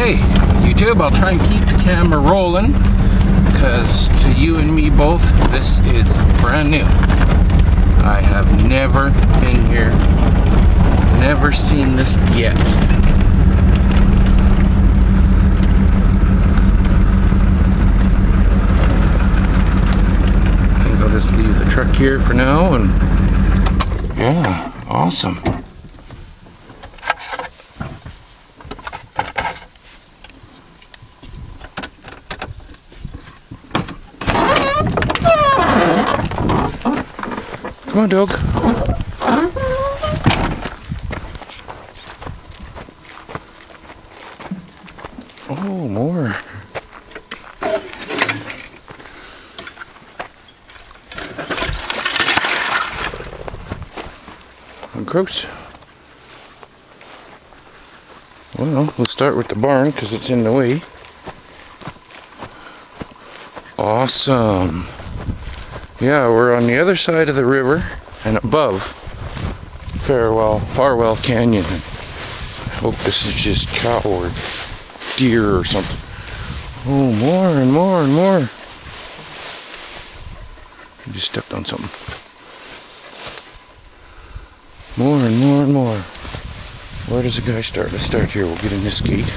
Hey, YouTube, I'll try and keep the camera rolling because to you and me both, this is brand new. I have never been here, never seen this yet. I think I'll just leave the truck here for now and yeah, awesome. Come on, dog. Oh, more. Gross. Well, we'll start with the barn because it's in the way. Awesome. Yeah, we're on the other side of the river and above Farewell, Farwell Canyon. I hope this is just cow or deer or something. Oh, more and more and more. I just stepped on something. More and more and more. Where does the guy start? Let's start here. We'll get in this gate.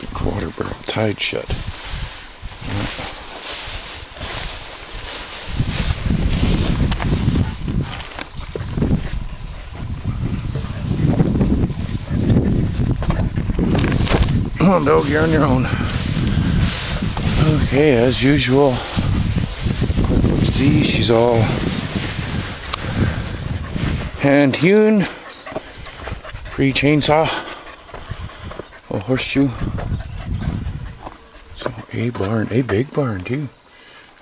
Big water barrel tied shut. Come on, you're on your own. Okay, as usual. See, she's all hand hewn. pre chainsaw, A horseshoe. So a barn, a big barn too.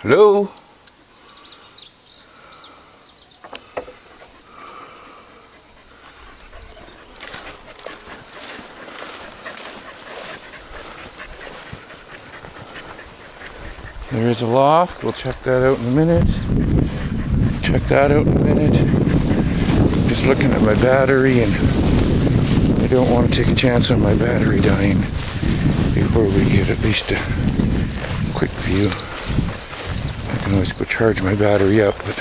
Hello? There is a loft. We'll check that out in a minute. Check that out in a minute. Just looking at my battery and I don't want to take a chance on my battery dying before we get at least a quick view. I can always go charge my battery up, but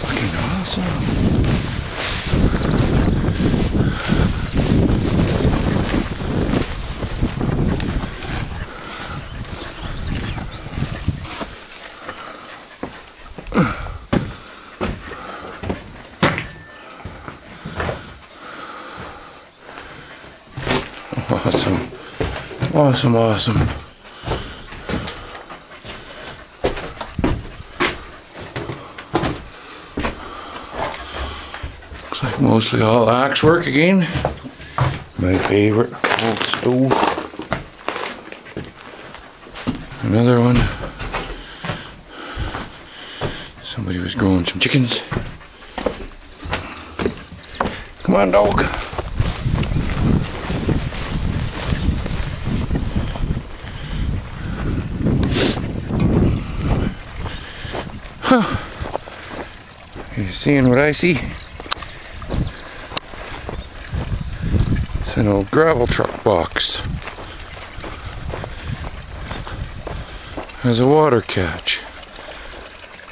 fucking awesome. Awesome. Awesome, awesome. Looks like mostly all axe work again. My favorite old stove. Another one. Somebody was growing some chickens. Come on, dog. You seeing what I see? It's an old gravel truck box. Has a water catch.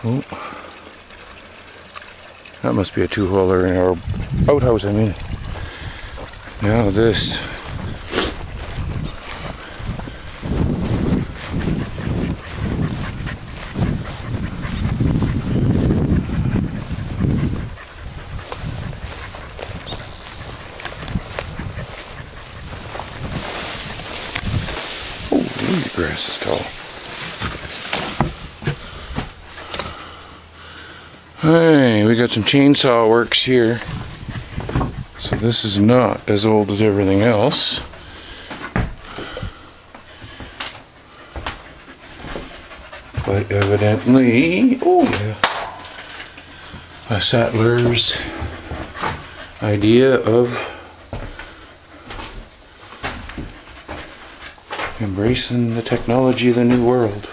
Oh. That must be a two-holer in our outhouse, I mean. Now this. Oh, the grass is tall. Hey, we got some chainsaw works here. So this is not as old as everything else. But evidently, oh yeah, a settler's idea of embracing the technology of the new world.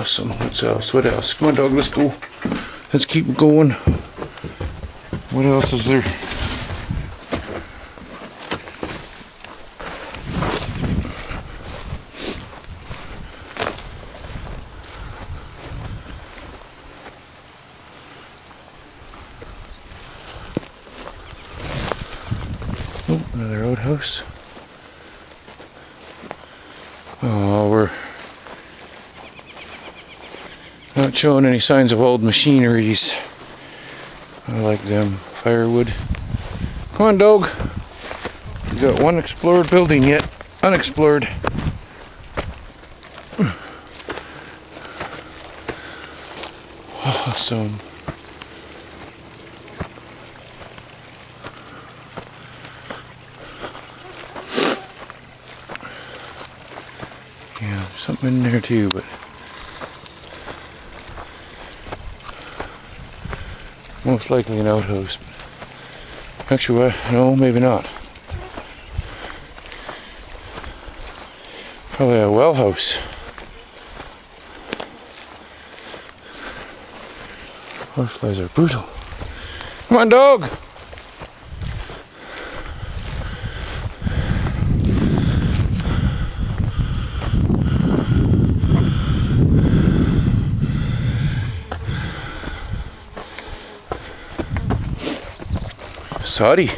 Awesome. What else? What else? Come on, dog. Let's go. Let's keep going. What else is there? Oh, another outhouse. Oh, we're not showing any signs of old machineries. I like them. Firewood. Come on, dog. We got one explored building yet. Unexplored. Awesome. Yeah, something in there too, but most likely an outhouse. Actually, uh, no, maybe not. Probably a well house. Horseflies are brutal. Come on, dog! Soddy.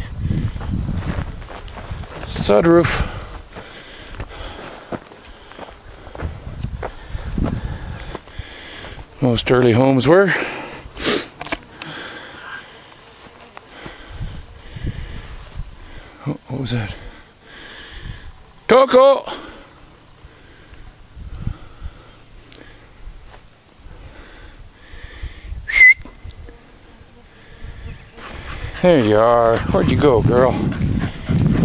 Sod roof. Most early homes were. Oh, what was that? Toco! There you are. Where'd you go, girl?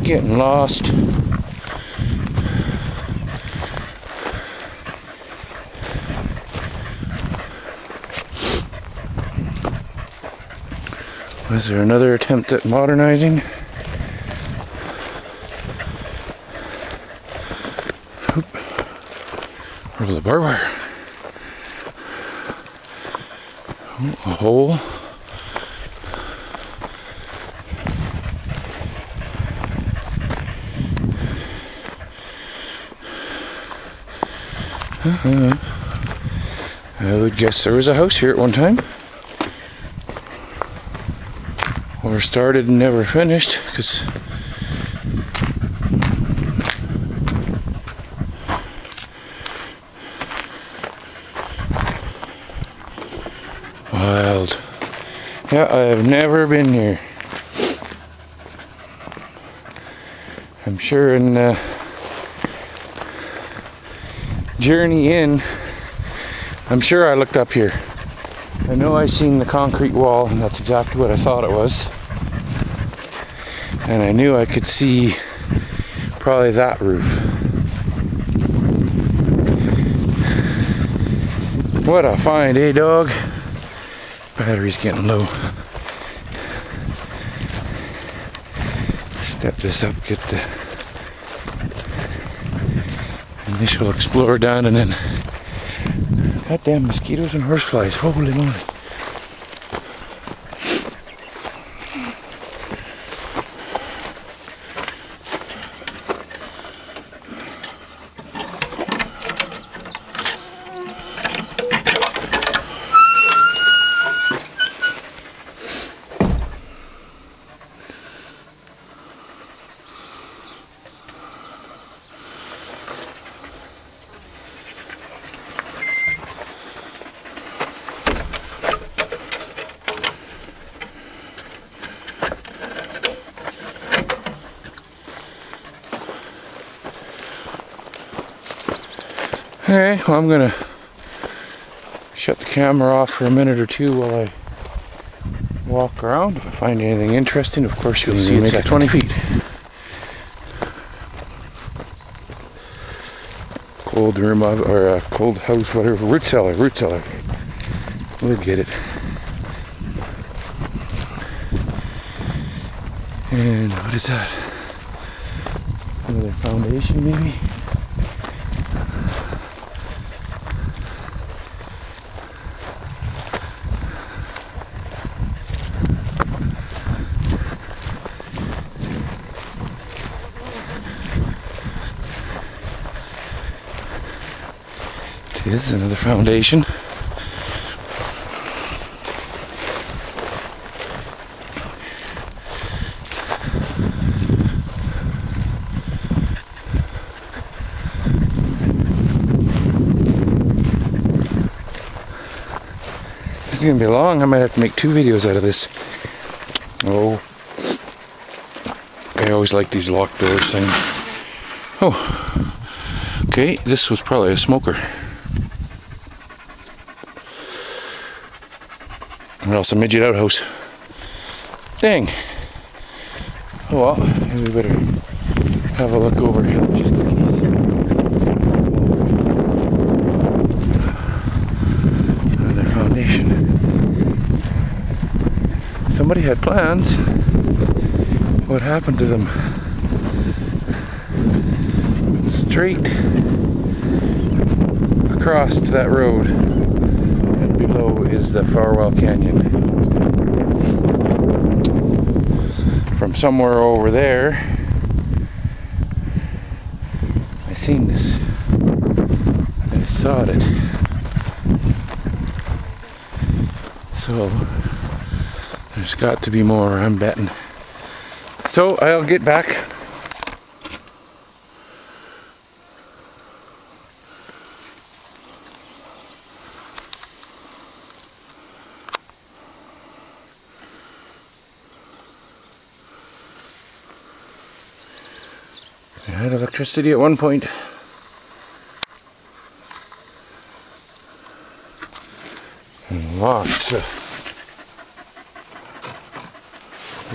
Getting lost. Was there another attempt at modernizing? Oop. Over the barbed wire. Oh, a hole. Uh, I would guess there was a house here at one time. Or started and never finished, because wild. Yeah, I have never been here. I'm sure in the journey in, I'm sure I looked up here. I know I seen the concrete wall, and that's exactly what I thought it was. And I knew I could see probably that roof. What a find, eh, dog? Battery's getting low. Step this up, get the initial explorer down and then goddamn mosquitoes and horseflies. Holy moly. Alright, well, I'm gonna shut the camera off for a minute or two while I walk around. If I find anything interesting, of course, you'll see it's at 20 feet. Cold room of, or a cold house, whatever, root cellar, root cellar. We'll get it. And what is that? Another foundation, maybe? This is another foundation. This is gonna be long. I might have to make two videos out of this. Oh. I always like these locked doors thing. Oh. Okay, this was probably a smoker. Or else a midget outhouse. Dang. Oh well, we better have a look over here just. Another foundation. Somebody had plans. What happened to them? Straight across to that road. Below is the Farwell Canyon. From somewhere over there, I seen this. I saw it. So there's got to be more, I'm betting. So I'll get back. I had electricity at one point. Lost. uh,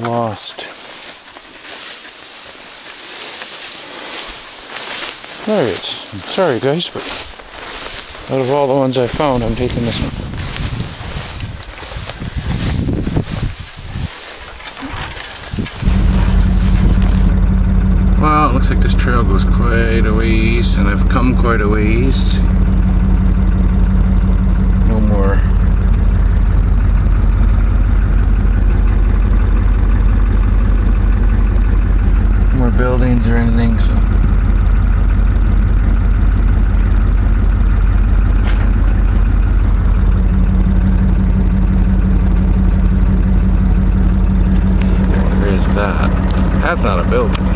lost. There it is. I'm sorry guys, but out of all the ones I found, I'm taking this one. Well, it looks like this trail goes quite a ways, and I've come quite a ways. No more buildings or anything, so. Where is that? That's not a building.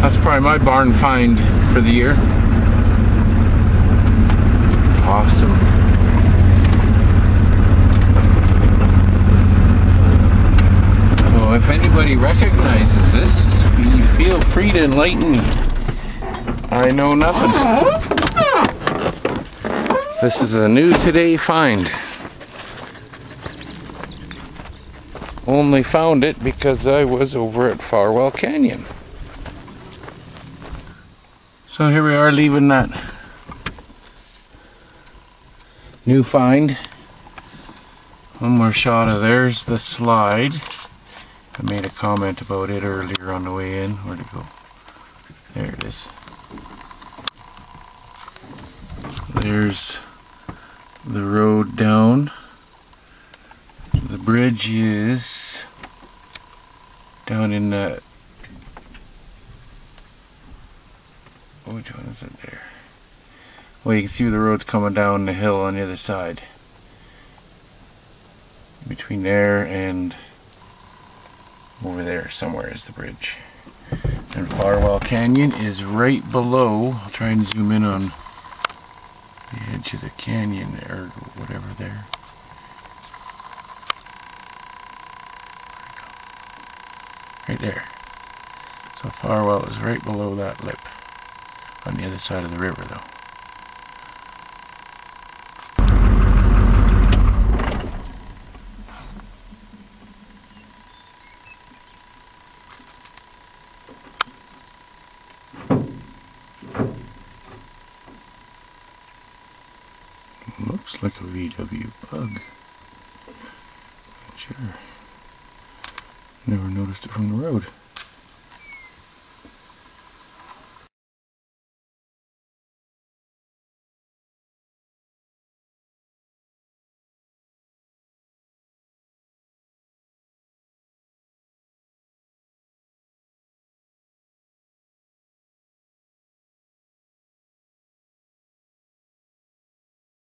That's probably my barn find for the year. Awesome. So if anybody recognizes this, feel free to enlighten me. I know nothing. This is a new today find. Only found it because I was over at Farwell Canyon. So here we are leaving that new find. One more shot of there's the slide. I made a comment about it earlier on the way in. Where'd it go? There it is. There's the road down. The bridge is down in that Which one is it there? Well, you can see the road's coming down the hill on the other side. Between there and over there somewhere is the bridge. And Farwell Canyon is right below. I'll try and zoom in on the edge of the canyon or whatever there. Right there. So Farwell is right below that lip. On the other side of the river, though. Looks like a VW bug. Not Sure. Never noticed it from the road.